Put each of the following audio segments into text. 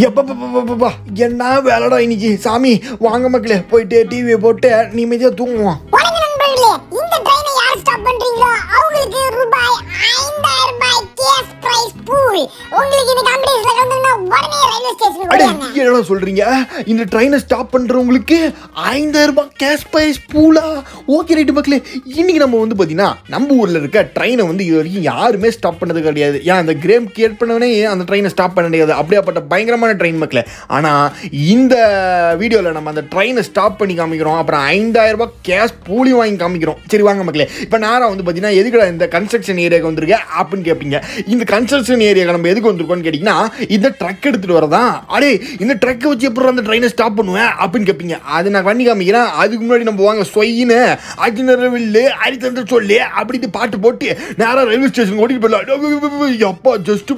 எப்பப்பா என்ன வேலைடா இன்னைக்கு? சாமி வாங்க மக்களே. போயிட்டு டிவியை போட்டு நிம்மதியாக தூங்குவோம். உங்களுக்கு உடனே ரயில்வே ஸ்டேஷன் அடே ஓடியாங்க என்னடா சொல்றீங்க? இந்த ட்ரெயினை ஸ்டாப் பண்றவங்களுக்கு ஐந்தாயிரம் ரூபாய் கேஷ் பிரைஸ் பூலா? ஓகே ரைட்டு மக்களே இன்னைக்கு நம்ம வந்து பார்த்தீங்கன்னா நம்ம ஊர்ல இருக்க ட்ரெயினை வந்து இது வரைக்கும் யாருமே ஸ்டாப் பண்ணது கிடையாது. ஏன் அந்த கிரேம் கிரியேட் பண்ணவனே அந்த ட்ரெயினை ஸ்டாப் பண்ண முடியாது. அப்படியாப்பட்ட பயங்கரமான ட்ரெயின் மக்களே. ஆனால் இந்த வீடியோவில் நம்ம அந்த ட்ரெயினை ஸ்டாப் பண்ணி காமிக்கிறோம். அப்புறம் ஐந்தாயிரம் ரூபாய் கேஷ் பூலி வாங்கி காமிக்கிறோம். சரி வாங்க மக்களே. இப்போ நேரம் வந்து பார்த்தீங்கன்னா எதுக்குடா இந்த கன்ஸ்ட்ரக்ஷன் ஏரியாவுக்கு வந்திருக்கேன் அப்படின்னு கேட்பீங்க இந்த கன்ஸ்ட்ரக்ஷன் ஏரியாவுக்கு நம்ம எதுக்கு வந்திருக்கோம்னு கேட்டிங்கன்னா இந்த ட்ரக் எடுத்துகிட்டு வரதான் அடே இந்த ட்ரக்கை வச்சு எப்படி அந்த ட்ரெயினை ஸ்டாப் பண்ணுவேன்? அப்படின்னு கேட்பீங்க அது நான் பண்ணி காமிக்கிறேன் அதுக்கு முன்னாடி நம்ம வாங்க சொயின்னு அஜினரவில்லு அரித்தந்த சொல்லு அப்படின்ட்டு பாட்டு போட்டு நேராக ரயில்வே ஸ்டேஷன் ஓட்டிட்டு போயிடலாம். எப்பா ஜஸ்ட்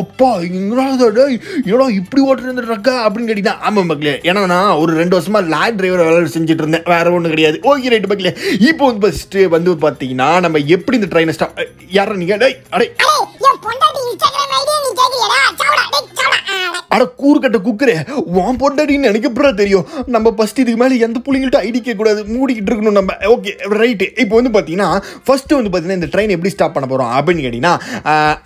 அப்பா எங்கடா என்னடா இப்படி ஓட்டுற இந்த ட்ரக்கா அப்படின்னு கேட்டீங்கன்னா ஆமாம் மக்களே ஏன்னா நான் ஒரு ரெண்டு வருஷமா லேட் டிரைவர் வேலை செஞ்சுட்டு இருந்தேன். வேற ஒன்றும் கிடையாது. ஓகே ரைட்டு மக்களே. இப்போ வந்து ஃபஸ்ட்டு வந்து பார்த்தீங்கன்னா நம்ம எப்படி இந்த ட்ரெயினை ஸ்டாப் யாரா நீங்கள் டேய் அடே. அடே cái gì đó cháu lại đi cháu lại à lại அட கூறுகட்ட குக்கரே வான் பொண்டாட்டின்னு எனக்கு தெரியும்? நம்ம ஃபஸ்ட் இதுக்கு மேலே எந்த பிள்ளைங்கள்ட்ட ஐடி கேட்கக்கூடாது? மூடிக்கிட்டு இருக்கணும் நம்ம. ஓகே ரைட்டு இப்போ வந்து பார்த்தீங்கன்னா ஃபஸ்ட்டு வந்து பார்த்தீங்கன்னா இந்த ட்ரெயின் எப்படி ஸ்டாப் பண்ண போகிறோம் அப்படின்னு கேட்டிங்கன்னா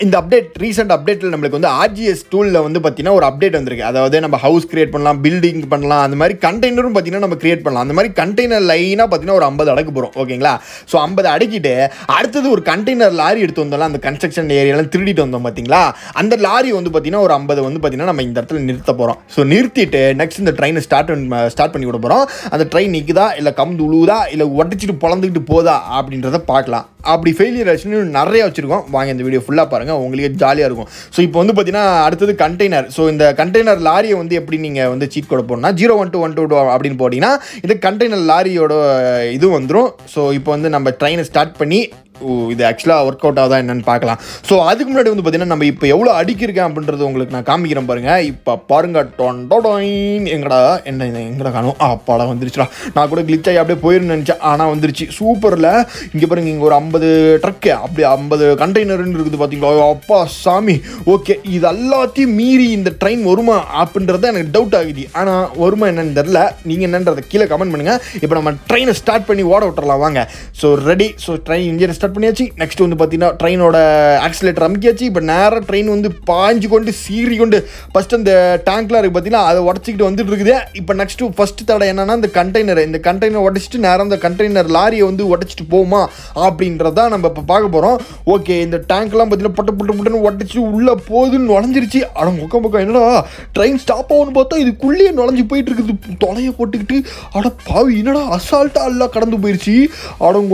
இந்த அப்டேட் ரீசெண்ட் அப்டேட்டில் நம்மளுக்கு வந்து ஆர்ஜிஎஸ் டூலில் வந்து பார்த்தீங்கன்னா ஒரு அப்டேட் வந்திருக்கு. அதாவது நம்ம ஹவுஸ் கிரியேட் பண்ணலாம் பில்டிங் பண்ணலாம் அந்த மாதிரி கண்டெய்னரும் பார்த்தீங்கன்னா நம்ம கிரியேட் பண்ணலாம். அந்த மாதிரி கண்டெய்னர் லைனாக பார்த்தீங்கன்னா ஒரு ஐம்பது அடக்கு போகிறோம் ஓகேங்களா ஸோ ஐம்பது அடக்கிட்டு அடுத்தது ஒரு கண்டெய்னர் லாரி எடுத்து வந்தோம்ல அந்த கன்ஸ்ட்ரக்ஷன் ஏரியாலாம் திருடிட்டு வந்தோம் பார்த்தீங்களா அந்த லாரி வந்து பார்த்தீங்கன்னா ஒரு ஐம்பது வந்து பார்த்தீங்கன்னா நம்ம இந்த இடத்துல நிறுத்த போகிறோம் ஸோ நிறுத்திட்டு நெக்ஸ்ட் இந்த ட்ரெயினை ஸ்டார்ட் ஸ்டார்ட் பண்ணி விட போகிறோம் அந்த ட்ரெயின் நிற்குதா இல்லை கம்பு உழுவுதா இல்லை உடச்சிட்டு பொழந்துக்கிட்டு போதா அப்படின்றத பார்க்கலாம். அப்படி ஃபெயிலியர் ஆச்சுன்னு நிறைய வச்சுருக்கோம். வாங்க இந்த வீடியோ ஃபுல்லாக பாருங்கள் உங்களுக்கே ஜாலியாக இருக்கும். ஸோ இப்போ வந்து பார்த்தீங்கன்னா அடுத்தது கண்டெய்னர் ஸோ இந்த கண்டெய்னர் லாரியை வந்து எப்படி நீங்கள் வந்து சீட் கோட போடணும்னா zero one two one two அப்படின்னு போட்டிங்கன்னா இந்த கண்டெய்னர் லாரியோட இது வந்துடும் ஸோ இப்போ வந்து நம்ம ட்ரெயினை ஸ்டார்ட் பண்ணி இது ஆக்சுவலாக ஒர்க் அவுட் ஆகுதா என்னன்னு பார்க்கலாம். ஸோ அதுக்கு முன்னாடி வந்து பார்த்தீங்கன்னா நம்ம இப்போ எவ்வளோ அடிக்கிருக்கேன் அப்படின்றது உங்களுக்கு நான் காமிக்கிறேன் பாருங்கள் இப்போ பாருங்க டொண்டோடோயின் எங்கடா என்ன எங்கடா காணும்? அப்பாடா வந்துருச்சுடா. நான் கூட glitch ஆகி அப்படியே போயிருந்து நினச்சேன். ஆனால் வந்துருச்சு. சூப்பரில் இங்கே பாருங்க இங்கே ஒரு ஐம்பது ட்ரக்கு அப்படி ஐம்பது கண்டெய்னர்னு இருக்குது பார்த்தீங்களா அப்பா சாமி. ஓகே இது எல்லாத்தையும் மீறி இந்த ட்ரெயின் வருமா அப்படின்றது எனக்கு டவுட் ஆகுது. ஆனால் வருமா என்னன்னு தெரில நீங்கள் என்னன்றதை கீழே கமெண்ட் பண்ணுங்கள் இப்போ நம்ம ட்ரெயினை ஸ்டார்ட் பண்ணி ஓட விட்டுறலாம். வாங்க. ஸோ ரெடி ஸோ ட்ரெயின் இன்ஜினை ஸ்டார்ட் பண்ணியாச்சு. நெக்ஸ்ட் வந்து பார்த்தீங்கன்னா ட்ரெயினோட ஆக்சிலேட்டர் அமுக்கியாச்சு. இப்போ நேராக ட்ரெயின் வந்து பாஞ்சு கொண்டு சீறி கொண்டு ஃபஸ்ட் அந்த டேங்க்லாம் இருக்குது பார்த்தீங்கன்னா அதை உடச்சிக்கிட்டு வந்துட்டு இருக்குது. இப்போ நெக்ஸ்ட்டு ஃபஸ்ட்டு தடை என்னன்னா இந்த கண்டெய்னர் இந்த கண்டெய்னர் உடச்சிட்டு நேரம் அந்த கண்டெய்னர் லாரியை வந்து உடச்சிட்டு போகுமா அப்படின்றத நம்ம இப்போ பார்க்க போகிறோம் ஓகே இந்த டேங்க்லாம் பார்த்தீங்கன்னா பட்டு பட்டு பட்டுன்னு உடச்சி உள்ளே போகுதுன்னு நுழைஞ்சிருச்சு. ஆனால் முக்கம் பக்கம் என்னடா ட்ரெயின் ஸ்டாப் ஆகும்னு பார்த்தா இதுக்குள்ளேயே நுழைஞ்சு போயிட்டு இருக்குது. தொலையை போட்டுக்கிட்டு அட பாவி என்னடா அசால்ட்டாக எல்லாம் கடந்து போயிடுச்சு அடங்க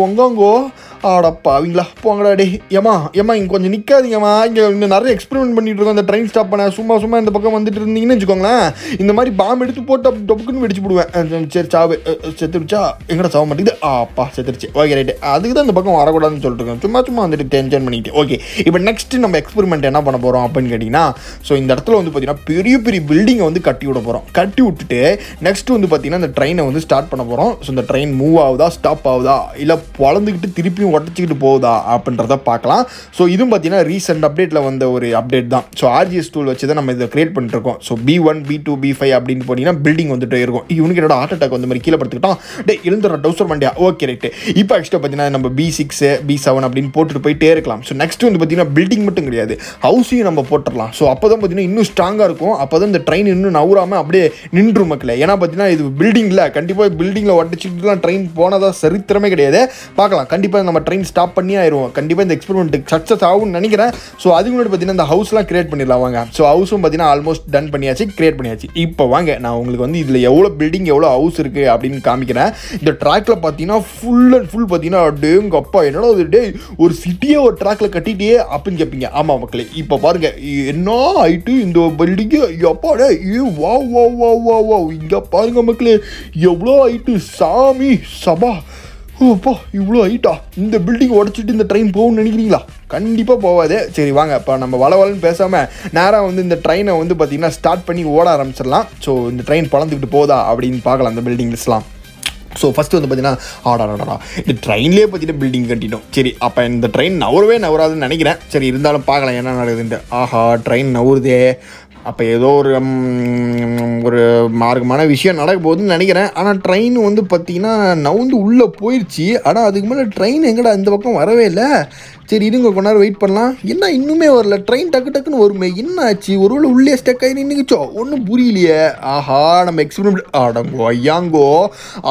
ஆடப்பா அவங்களா? போங்கடா டே ஏமா ஏமா இங்கே கொஞ்சம் நிற்காதீங்கம்மா இங்கே இந்த நிறைய எக்ஸ்பெரிமெண்ட் பண்ணிட்டு இருக்கோம். அந்த ட்ரெயின் ஸ்டாப் பண்ண சும்மா சும்மா இந்த பக்கம் வந்துட்டு இருந்தீங்கன்னு வச்சுக்கோங்களேன். இந்த மாதிரி பாம்பு எடுத்து போட்டு அப்படி டொப்புக்குன்னு வெடிச்சு போடுவேன். சரி சாவு. செத்துடுச்சா எங்கடா சாவ மாட்டேங்குது? ஆப்பா செத்துருச்சு. ஓகே ரைட்டு அதுக்கு தான் இந்த பக்கம் வரக்கூடாதுன்னு சொல்லிட்டு இருக்கேன். சும்மா சும்மா வந்துட்டு டென்ஷன் பண்ணிக்கிட்டு. ஓகே இப்போ நெக்ஸ்ட் நம்ம எக்ஸ்பெரிமெண்ட் என்ன பண்ண போகிறோம் அப்படின்னு கேட்டிங்கன்னா ஸோ இந்த இடத்துல வந்து பார்த்தீங்கன்னா பெரிய பெரிய பில்டிங்கை வந்து கட்டி விட போகிறோம் கட்டி விட்டுட்டு நெக்ஸ்ட் வந்து பார்த்தீங்கன்னா இந்த ட்ரெயினை வந்து ஸ்டார்ட் பண்ண போகிறோம் ஸோ இந்த ட்ரெயின் மூவ் ஆகுதா ஸ்டாப் ஆகுதா? இல்லை பழந்துக்கிட்டு திருப்பியும் உடச்சிக்கிட்டு போகுதா அப்படின்றத பார்க்கலாம். ஸோ இதுவும் பார்த்தீங்கன்னா ரீசெண்ட் அப்டேட்டில் வந்த ஒரு அப்டேட் தான். ஸோ ஆர்ஜிஎஸ் டூல் வச்சு தான் நம்ம இதை கிரியேட் பண்ணிருக்கோம் so P one P two P five அப்படின்னு போனீங்கன்னா பில்டிங் வந்துட்டு இருக்கும். இவனுக்கு என்னோட ஹார்ட் அட்டாக் வந்து மாதிரி கீழே படுத்துக்கிட்டோம் டே எழுந்துற டவுசர் மண்டியா ஓகே ரைட்டு இப்போ ஆக்சுவலாக பார்த்தீங்கன்னா நம்ம பி சிக்ஸ் பி செவன் அப்படின்னு போட்டுட்டு போயிட்டே இருக்கலாம். ஸோ நெக்ஸ்ட் வந்து பார்த்தீங்கன்னா பில்டிங் மட்டும் கிடையாது. ஹவுஸையும் நம்ம போட்டுடலாம். ஸோ அப்போ தான் பார்த்தீங்கன்னா இன்னும் ஸ்ட்ராங்காக இருக்கும். அப்போ தான் இந்த ட்ரெயின் இன்னும் நவுறாமல் அப்படியே நின்று மக்கள். ஏன்னா பார்த்தீங்கன்னா இது பில்டிங்கில் கண்டிப்பாக பில்டிங்கில் உடச்சிட்டுலாம் ட்ரெயின் போனதா சரித்திரமே கிடையாது. பார்க்கலாம். கண்டிப்பாக நம்ம ட்ரெயின் ஸ்டாப் பண்ணி ஆயிரும் கண்டிப்பாக இந்த எக்ஸ்பெரிமெண்ட் சக்ஸஸ் ஆகும்னு நினைக்கிறேன். ஸோ அதுக்கு முன்னாடி பார்த்தீங்கன்னா இந்த ஹவுஸ்லாம் கிரியேட் பண்ணிடலாம் வாங்க. ஸோ ஹவுஸும் பார்த்தீங்கன்னா ஆல்மோஸ்ட் டன் பண்ணியாச்சு கிரியேட் பண்ணியாச்சு. இப்போ வாங்க நான் உங்களுக்கு வந்து இதில் எவ்வளோ பில்டிங் எவ்வளோ ஹவுஸ் இருக்குது அப்படின்னு காமிக்கிறேன். இந்த ட்ராக்ல பார்த்தீங்கன்னா ஃபுல் அண்ட் ஃபுல் பார்த்தீங்கன்னா டேங்க அப்பா என்னடா ஒரு டே ஒரு சிட்டியே ஒரு ட்ராக்ல கட்டிட்டே அப்படின்னு கேட்பீங்க. ஆமாம் மக்களே இப்போ பாருங்க என்ன ஆயிட்டு இந்த பில்டிங்கு எப்பா டே வா வா வா வா வா இங்கே பாருங்க மக்களே எவ்வளோ ஆயிட்டு? சாமி சபா. ஓப்பா இவ்வளோ ஹைட்டா இந்த பில்டிங் உடச்சிட்டு இந்த ட்ரெயின் போகும்னு நினைக்கிறீங்களா? கண்டிப்பாக போகாது. சரி வாங்க இப்போ நம்ம வளவலன்னு பேசாமல் நேராக வந்து இந்த ட்ரெயினை வந்து பார்த்தீங்கன்னா ஸ்டார்ட் பண்ணி ஓட ஆரம்பிச்சிடலாம். ஸோ இந்த ட்ரெயின் பழந்துக்கிட்டு போதா அப்படின்னு பார்க்கலாம் அந்த பில்டிங்ஸ்லாம் ஸோ ஃபஸ்ட்டு வந்து பார்த்தீங்கன்னா ஆடாடாடா இந்த ட்ரெயின்லேயே பார்த்தீங்கன்னா பில்டிங் கட்டிட்டோம். சரி அப்போ இந்த ட்ரெயின் நவரவே நவராதுன்னு நினைக்கிறேன். சரி இருந்தாலும் பார்க்கலாம் என்ன நடக்குதுன்ட்டு. ஆஹா ட்ரெயின் நவுறுதே அப்போ ஏதோ ஒரு ஒரு மார்க்கமான விஷயம் நடக்க போகுதுன்னு நினைக்கிறேன். ஆனால் ட்ரெயின் வந்து பார்த்திங்கன்னா நவுந்து உள்ளே போயிடுச்சு ஆனால் அதுக்கு மேலே ட்ரெயின் எங்கடா இந்த பக்கம் வரவே இல்லை. சரி இருங்க கொஞ்ச நேரம் வெயிட் பண்ணலாம். என்ன இன்னுமே வரல. ட்ரெயின் டக்கு டக்குன்னு வருமே. என்ன ஆச்சு? ஒருவேளை உள்ளே ஸ்டெக் ஆகி நின்றுச்சோ ஒன்றும் புரியலையே. ஆஹா நம்ம எக்ஸ்பெரிமெண்ட் ஆடங்கோ ஐயாங்கோ.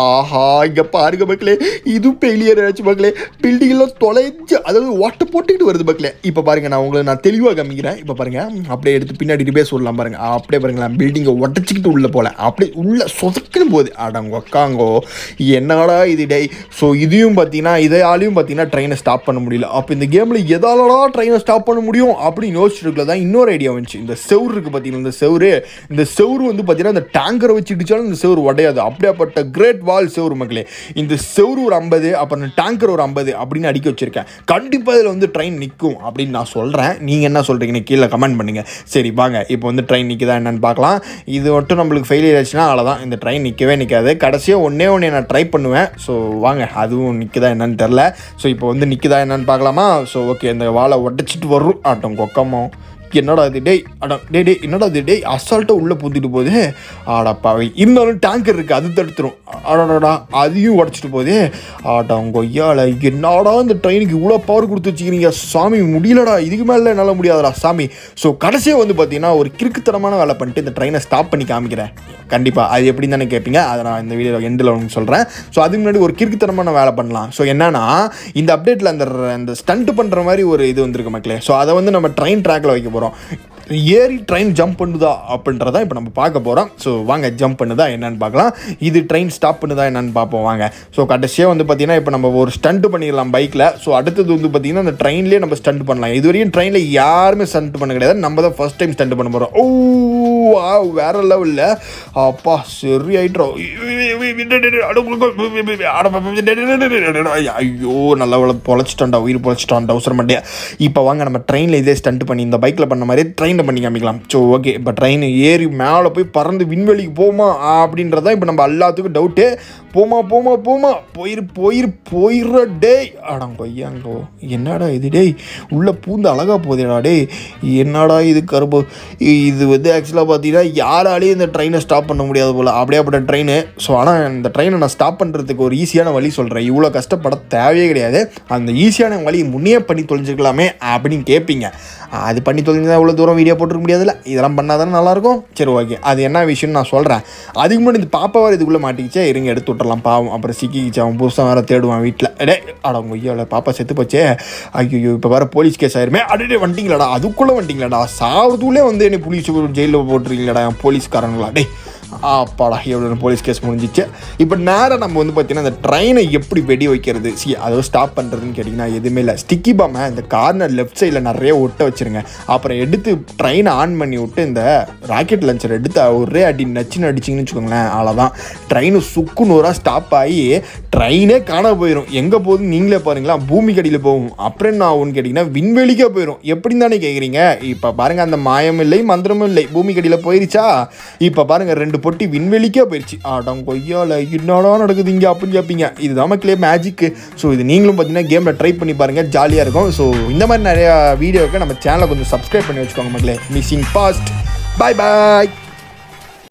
ஆஹா இங்கே பாருங்க மக்களே. இது ஃபெயிலியர் ஆச்சு மக்களே. பில்டிங்லாம் தொலைஞ்சு அதாவது ஓட்ட போட்டுக்கிட்டு வருது மக்களே. இப்போ பாருங்க நான் உங்களை நான் தெளிவாக காமிக்கிறேன். இப்போ பாருங்க அப்படியே எடுத்து பின்னாடி ரிபேஸ் சொல்லலாம் பாருங்க. அப்படியே பாருங்களேன் பில்டிங்கை உடச்சிக்கிட்டு உள்ளே போகல அப்படியே உள்ள சொதக்குன்னு போகுது அடங்கோ அக்காங்கோ என்னடா இது டேய்? ஸோ இதையும் பார்த்தீங்கன்னா இதையாலையும் பார்த்தீங்கன்னா ட்ரெயினை ஸ்டாப் பண்ண முடியல. அப்போ இந்த இந்த கேமில் எதாலடா ட்ரெயினை ஸ்டாப் பண்ண முடியும் அப்படின்னு யோசிச்சுருக்கல தான் இன்னொரு ஐடியா வந்துச்சு. இந்த செவுரு இருக்குது பார்த்தீங்கன்னா இந்த செவுரு. இந்த செவரு வந்து பார்த்தீங்கன்னா இந்த டேங்கரை வச்சு இடிச்சாலும் இந்த செவுரு உடையாது. அப்படியாப்பட்ட கிரேட் வால் செவுரு மக்களே. இந்த செவரு ஒரு ஐம்பது அப்புறம் டேங்கர் ஒரு ஐம்பது அப்படின்னு அடிக்க வச்சுருக்கேன். கண்டிப்பாக இதில் வந்து ட்ரெயின் நிற்கும் அப்படின்னு நான் சொல்கிறேன் நீங்கள் என்ன சொல்கிறீங்கன்னு கீழே கமெண்ட் பண்ணுங்கள் சரி வாங்க. இப்போ வந்து ட்ரெயின் நிற்குதா என்னென்னு பார்க்கலாம். இது மட்டும் நம்மளுக்கு ஃபெயிலியர் ஆச்சுன்னா அவ்வளோதான் இந்த ட்ரெயின் நிற்கவே நிற்காது கடைசியாக ஒன்றே ஒன்று நான் ட்ரை பண்ணுவேன். ஸோ வாங்க. அதுவும் நிற்குதா என்னன்னு தெரில ஸோ இப்போ வந்து நிற்குதா என்னன்னு பார்க்கலாமா? ஸோ ஓகே இந்த வாழை உடச்சிட்டு வரும். ஆட்டம் கொக்கமும். என்னடா இது? டேய் அட டே டே என்னடா இது? டேய் அசால்ட்டாக உள்ளே பூத்திட்டு போகுது. ஆடாப்பாவை இருந்தாலும் டேங்கர் இருக்குது அது தடுத்துரும். அடடா அதையும் உடச்சிட்டு போகுது. ஆடா கொய்யால என்னடா இந்த ட்ரெயினுக்கு இவ்வளோ பவர் கொடுத்து வச்சுக்கிறீங்க? சாமி முடியலடா. இதுக்கு மேலே என்னால் முடியாதுடா சாமி. ஸோ கடைசியாக வந்து பார்த்தீங்கன்னா ஒரு கிறுக்குத்தனமான வேலை பண்ணிட்டு இந்த ட்ரெயினை ஸ்டாப் பண்ணி காமிக்கிறேன். கண்டிப்பாக அது எப்படின்னு தானே கேட்பீங்க அதை நான் இந்த வீடியோ எண்டில் உங்களுக்கு சொல்கிறேன் ஸோ அதுக்கு முன்னாடி ஒரு கிறுக்குத்தனமான வேலை பண்ணலாம். ஸோ என்னன்னா இந்த அப்டேட்டில் அந்த அந்த ஸ்டண்ட் பண்ணுற மாதிரி ஒரு இது வந்திருக்கு மக்களே. ஸோ அதை வந்து நம்ம ட்ரெயின் ட்ராக்கில் வைக்க போகிறோம் ஏறி ட்ரெயின் ஜம்ப் பண்ணுதா அப்படின்றத இப்போ நம்ம பார்க்க போகிறோம் ஸோ வாங்க ஜம்ப் பண்ணுதா என்னன்னு பார்க்கலாம். இது ட்ரெயின் ஸ்டாப் பண்ணுதா என்னன்னு பார்ப்போம் வாங்க. ஸோ கடைசியாக வந்து பார்த்திங்கன்னா இப்போ நம்ம ஒரு ஸ்டண்ட் பண்ணிடலாம் பைக்கில் ஸோ அடுத்தது வந்து பார்த்தீங்கன்னா அந்த ட்ரெயின்லேயே நம்ம ஸ்டண்ட் பண்ணலாம். இது வரையும் ட்ரெயினில் யாருமே ஸ்டண்ட் பண்ண கிடையாது. நம்ம தான் ஃபர்ஸ்ட் டைம் ஸ்டண்ட் பண்ண போகிறோம் ஓ oh! வா வேற லெவலில் அப்பா சரி ஆயிட்டோம் ஐயோ நல்ல பொழைச்சிட்டான்டா உயிர் பொழைச்சிட்டான்டா அவசரம் பண்ணியா. இப்போ வாங்க நம்ம ட்ரெயினில் இதே ஸ்டண்ட் பண்ணி இந்த பைக்கில் பண்ண மாதிரி ட்ரெயினில் பண்ணி காமிக்கலாம். ஸோ ஓகே இப்போ ட்ரெயின் ஏறி மேலே போய் பறந்து விண்வெளிக்கு போமா அப்படின்றதான் இப்போ நம்ம எல்லாத்துக்கும் டவுட்டு போமா போமா போமா. போயிரு போயிரு போயிடுற டேய். அடம் கொய்யாங்கோ என்னடா இது டேய்? உள்ளே பூந்து அழகா போதேடா டேய். என்னடா இது கருப்பு இது வந்து ஆக்சுவலாக பார்த்தீங்கன்னா யாராலையும் இந்த ட்ரெயினை ஸ்டாப் பண்ண முடியாது போல். அப்படியேப்பட்ட ட்ரெயின் ஸோ ஆனால் இந்த ட்ரெயினை நான் ஸ்டாப் பண்ணுறதுக்கு ஒரு ஈஸியான வழி சொல்கிறேன் இவ்வளோ கஷ்டப்பட தேவையே கிடையாது. அந்த ஈஸியான வழி முன்னே பண்ணி தொலைஞ்சிருக்கலாமே அப்படின்னு கேட்பீங்க அது பண்ணி தொலைஞ்சா இவ்வளோ தூரம் வீடியோ போட்டுருக்க முடியாதுல்ல? இதெல்லாம் பண்ணால் தானே நல்லாயிருக்கும்? சரி ஓகே அது என்ன விஷயம்னு நான் சொல்கிறேன் அதுக்கு முன்னாடி இந்த பாப்பாவை இதுக்குள்ளே மாட்டிக்கிச்சே. இருங்க எடுத்து விட்டுறலாம். பாவம். அப்புறம் சிக்கிக்கிச்சு. அவன் புதுசாக வேறு தேடுவான் வீட்டில். டே அட உங்கள் ஐயோவில் பாப்பா செத்து போச்சே. ஐயோ இப்போ வேறு போலீஸ் கேஸ் ஆயிருமே. அடே வண்டிங்களாடா. அதுக்குள்ளே வண்டிங்களாடா. சாவதுக்குள்ளே வந்து என்னை புலிஸ் ஜெயிலில் போட்டு போட்டுருக்கீங்களாடா போலீஸ்காரங்களா? டே அப்பாடா எவ்வளோ போலீஸ் கேஸ் முடிஞ்சிச்சு. இப்போ நேராக நம்ம வந்து பார்த்தீங்கன்னா அந்த ட்ரெயினை எப்படி வெடி வைக்கிறது? சி அதாவது ஸ்டாப் பண்ணுறதுன்னு கேட்டிங்கன்னா எதுவுமே இல்லை. ஸ்டிக்கி பாமை இந்த கார்னர் லெஃப்ட் சைடில் நிறைய ஒட்ட வச்சுருங்க. அப்புறம் எடுத்து ட்ரெயினை ஆன் பண்ணி விட்டு இந்த ராக்கெட் லஞ்சர் எடுத்து ஒரே அடி நச்சுன்னு அடிச்சிங்கன்னு வச்சுக்கோங்களேன் அவ்வளோதான் ட்ரெயினு சுக்கு நூறாக ஸ்டாப் ஆகி ட்ரெயினே காண போயிடும் எங்கே போகுது நீங்களே பாருங்களா பூமி கடியில் போகும். அப்புறம் என்ன ஆகும்னு கேட்டிங்கன்னா விண்வெளிக்கே போயிடும் எப்படின்னு தானே கேட்குறீங்க இப்போ பாருங்கள் அந்த மாயம் இல்லை மந்திரமும் இல்லை. பூமி கடியில் போயிருச்சா? இப்போ பாருங்கள் ரெண்டு பொட்டி விண்வெளிக்கே போயிடுச்சு ஆடம் கொய்யால என்னடா நடக்குது இங்கே அப்படின்னு கேட்பீங்க இதுதான் மக்களே மேஜிக்கு ஸோ இது நீங்களும் பார்த்தீங்கன்னா கேமில் ட்ரை பண்ணி பாருங்கள் ஜாலியாக இருக்கும். ஸோ இந்த மாதிரி நிறையா வீடியோக்கு நம்ம சேனலை கொஞ்சம் சப்ஸ்கிரைப் பண்ணி வச்சுக்கோங்க மக்களே. மிஸ்ஸிங் பாஸ்ட் பாய் பாய்